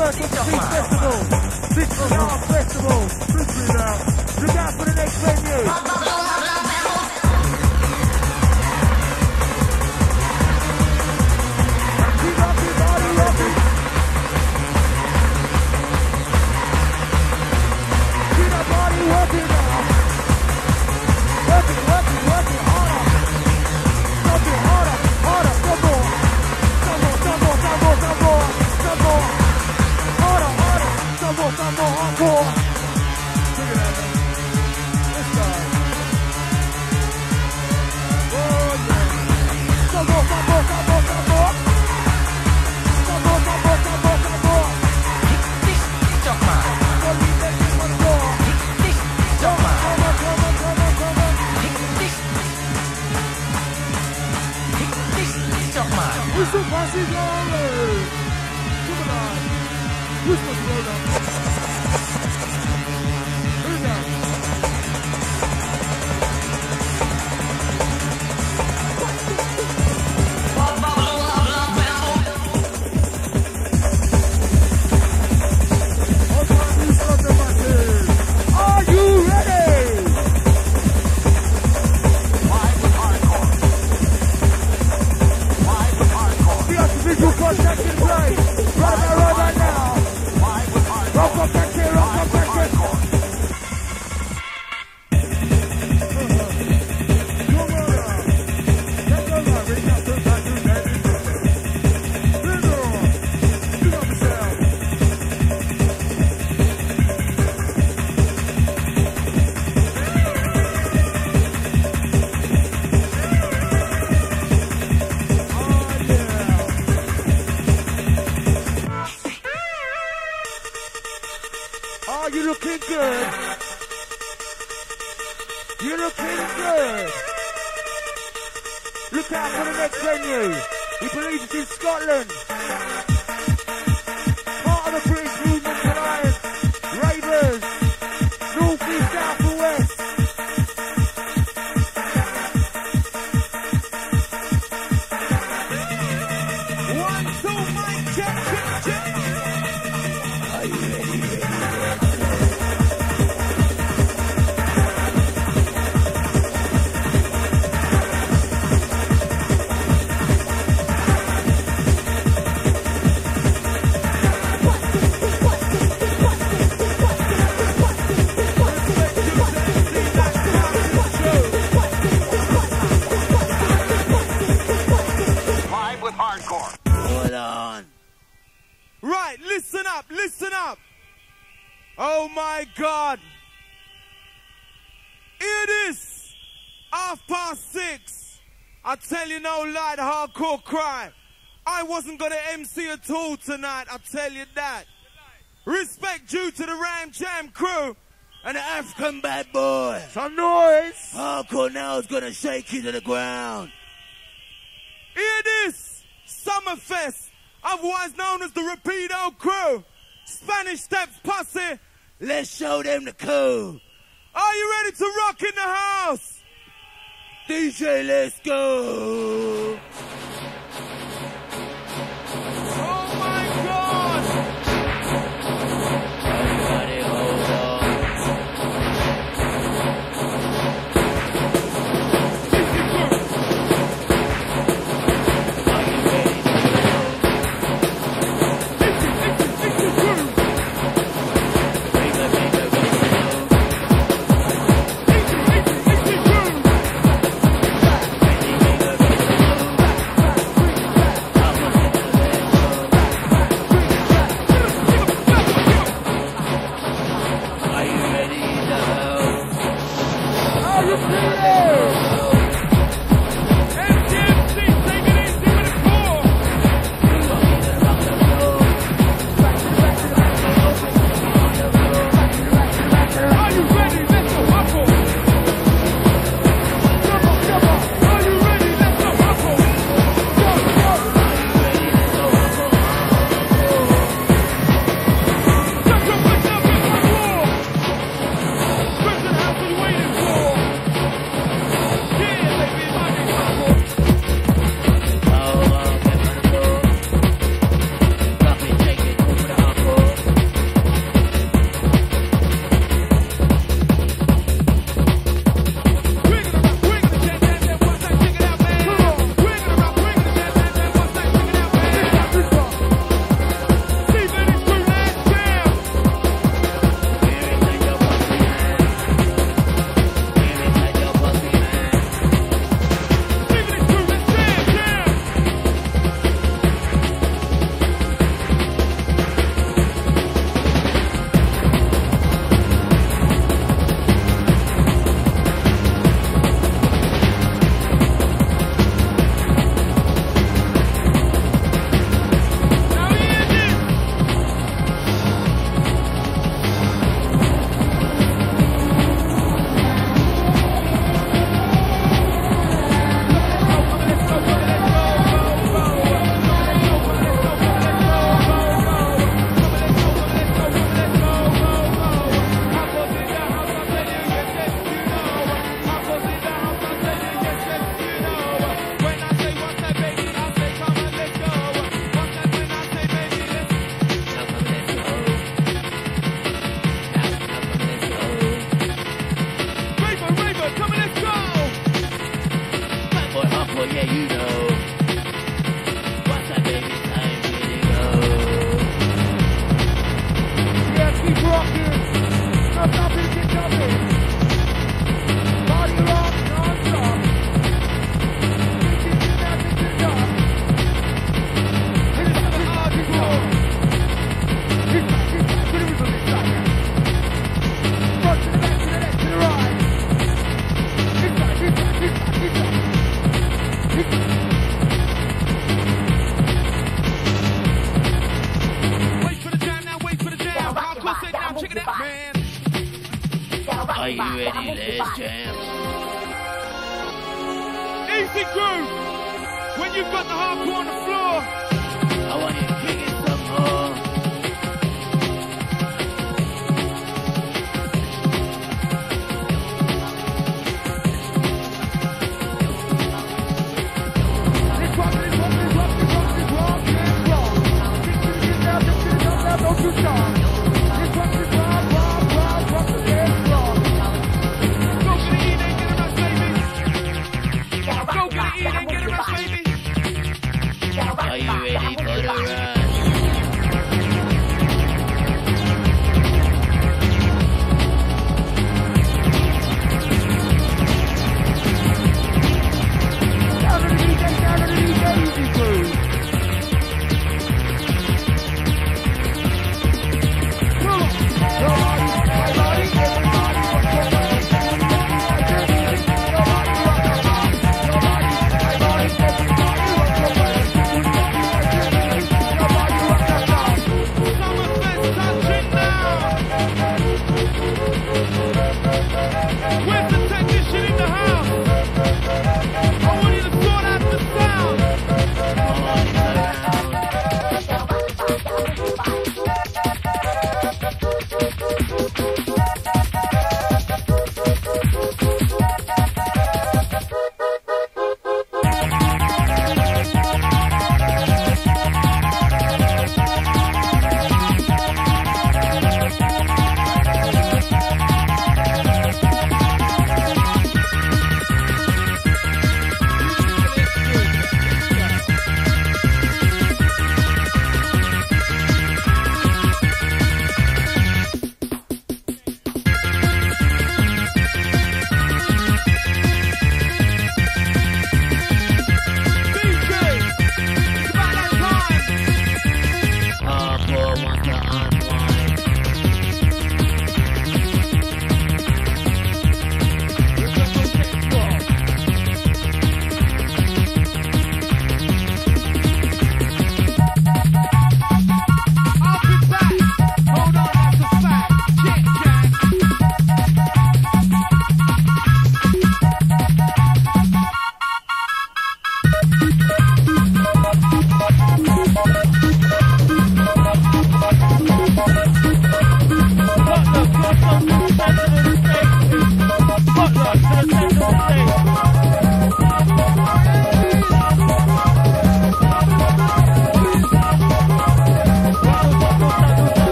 Circle Festival, Festival. Six Yard Festival. Truth be now. Look out for the next venue. tonight, i tell you that. Respect due to the Ram Jam crew and the African bad boy. Some noise. Oh, now is going to shake you to the ground. Hear this. Summerfest, otherwise known as the Rapido crew. Spanish Steps Posse. Let's show them the cool. Are you ready to rock in the house? DJ, let's go.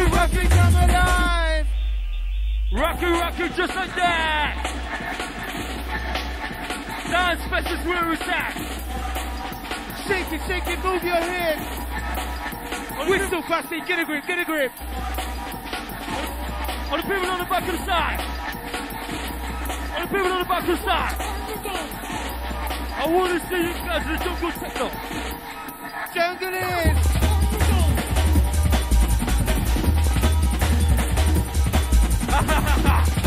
Rocky, Rocky, come alive! Rocky, Rocky, just like that! Dance special where it's! Shake it, shake it, move your head! Oh, we're get a grip, get a grip! On the people on the back of the side! On the people on the back of the side! I wanna see you guys in the jungle techno! Jungle is. ha ha ha!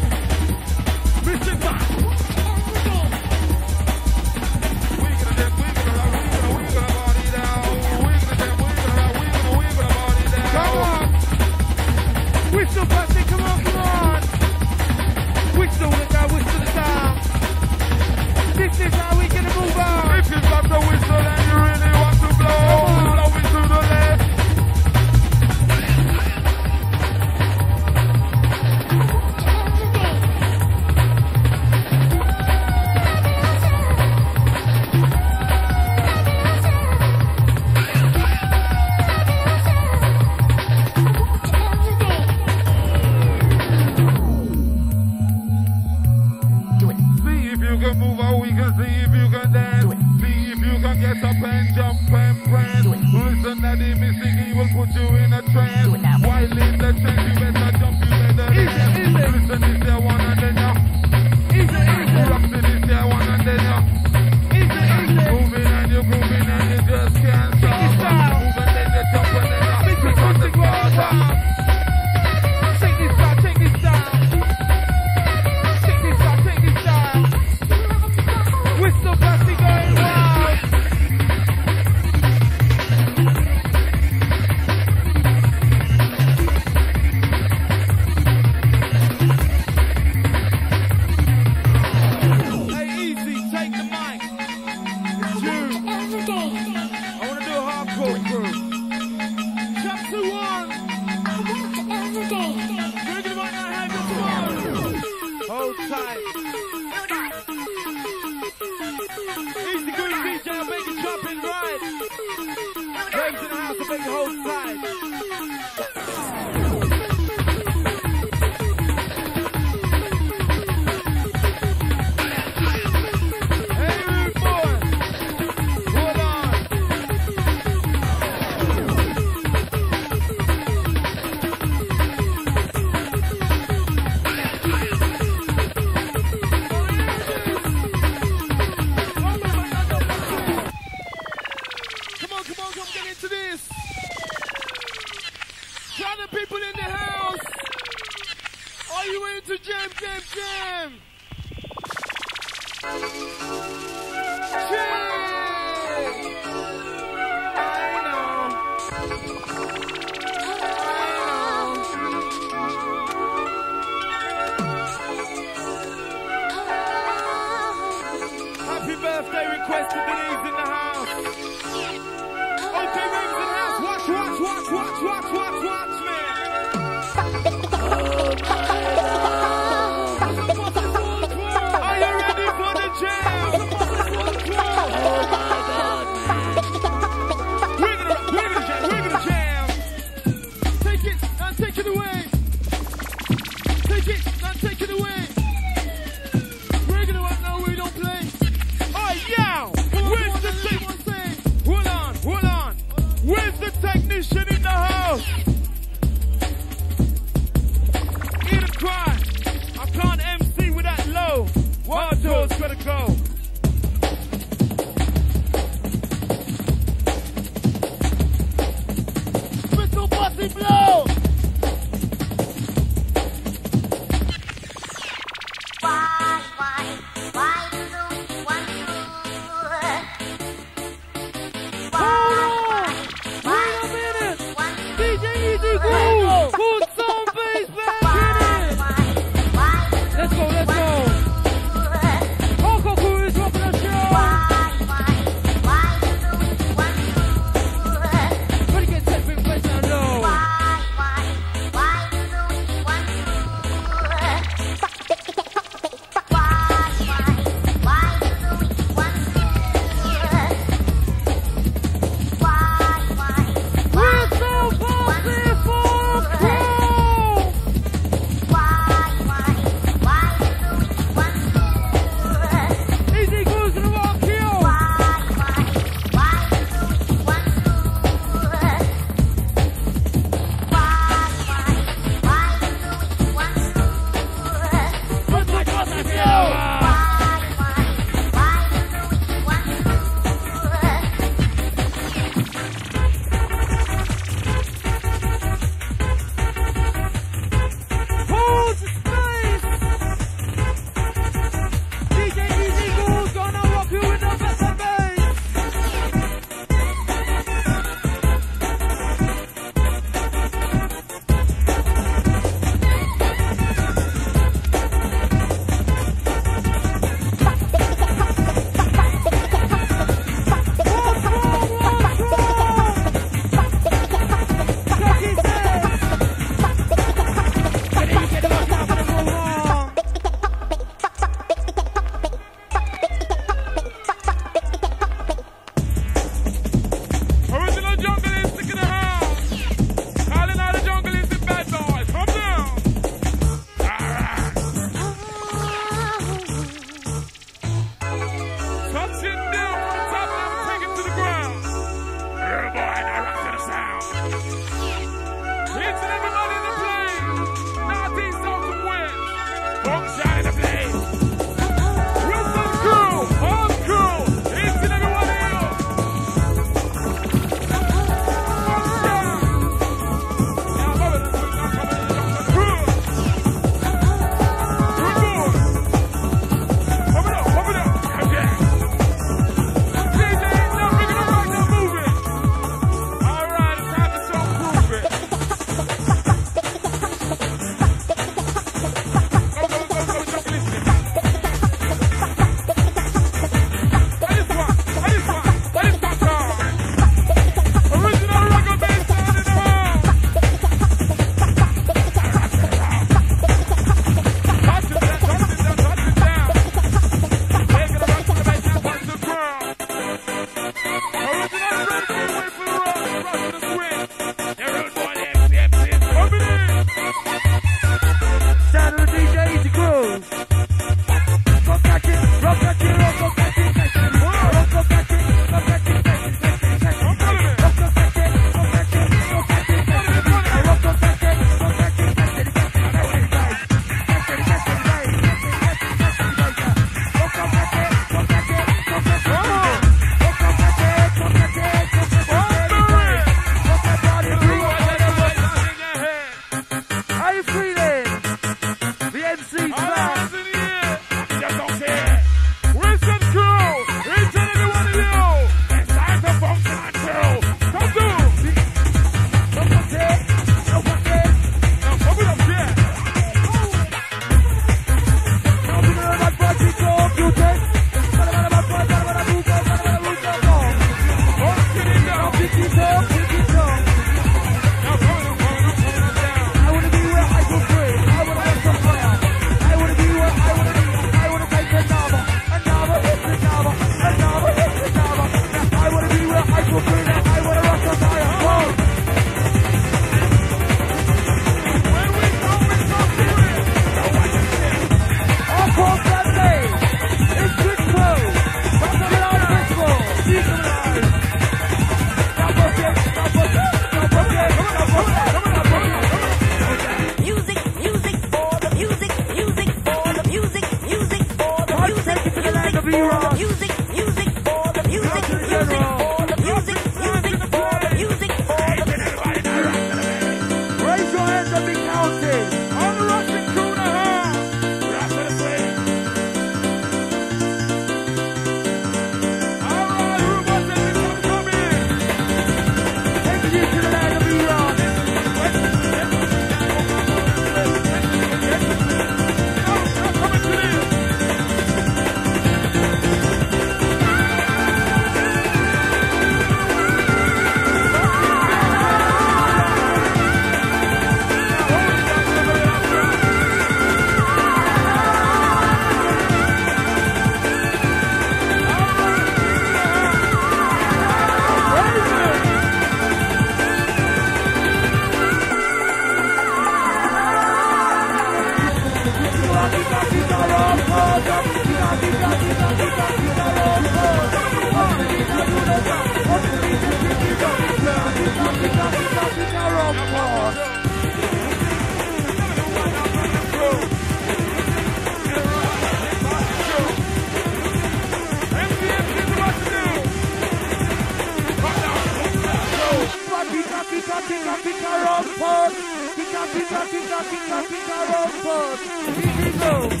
Pika, pika, pika, pika, pika, rock, rock. Here we go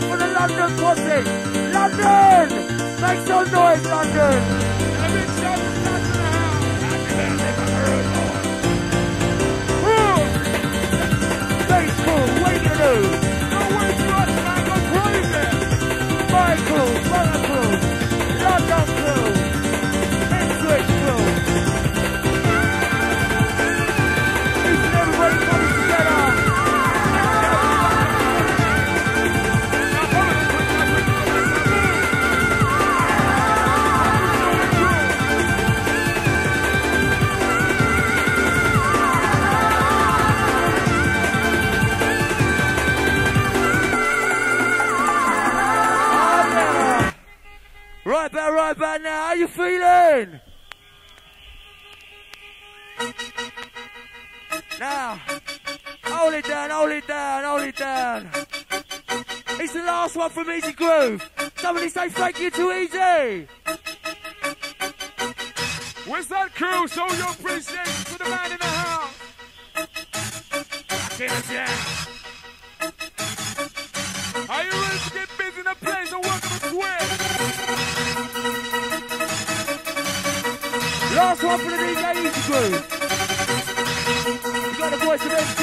for the London. London! Make some noise, London! you feeling? Now, hold it down, hold it down, hold it down. It's the last one from Easygroove. Somebody say thank you to Easy. Where's that crew? Show your appreciation for the man in the house. Cheers, yeah. Are you ready to get busy in a place and work on the square? Last one for the DJ Eastwood. You got the voice of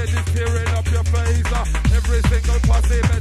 Steady tearing up your face. Every single possible